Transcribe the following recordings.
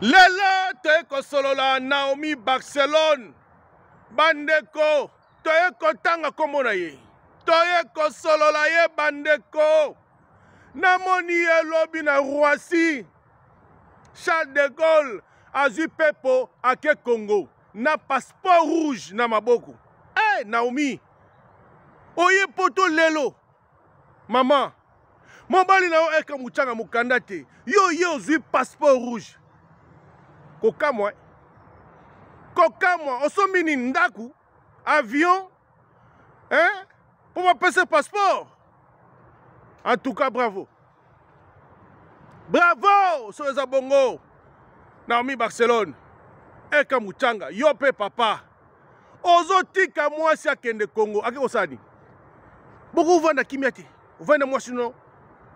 lelo toye kosolola naomi barcelone bandeko toye kotanga nkombo na ye toye kosolola ye bandeko namoni ye lobi na roissy charles de gaulle azwi pepo ake congo na passeport rouge na maboko e hey, naomi oye poto lelo mama mobali na yo eka motyanga mokanda te yo ye ozwi passeport rouge kokamwa eh? kokamwa osombi nini ndako avion eh? mpo bapesa passeport en tout cas bravo bravo soki eza bongo naomi barcelone eka mucanga yo mpe papa ozotika mwasi akende kongo ake kosala nini bokovanda kimia te ovandi na mwasi no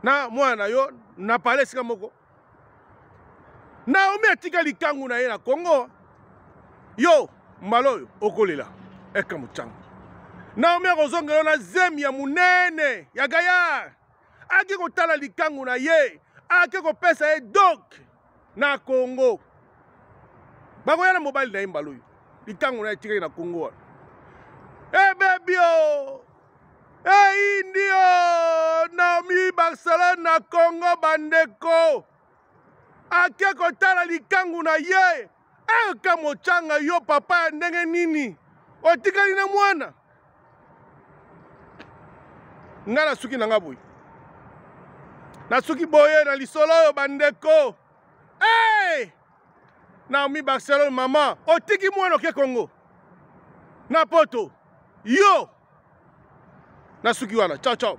na mwana na yo na pale esika moko naomi atika likangu na ye na kongo yo mbala oyo okolela eka mucanga naomi akozongela yo na zemi ya monene ya gayar ake kotala likangu na ye ake kopesa ye dok na congo bakoya na mobali na ye mbala oyo likangu na ye etikaki na congo wana ebebio eh, eindio eh, naomi barcelone na congo bandeko ake kotala likangu na ye RK eh, Mochanga yo papa ya ndenge nini otikali na mwana ngai nasuki na ngai boye nasuki boye na lisolo oyo bandeko hey! Eh! naomi barcelone mama otiki mwana oke kongo na poto yo nasuki wana ciao ciao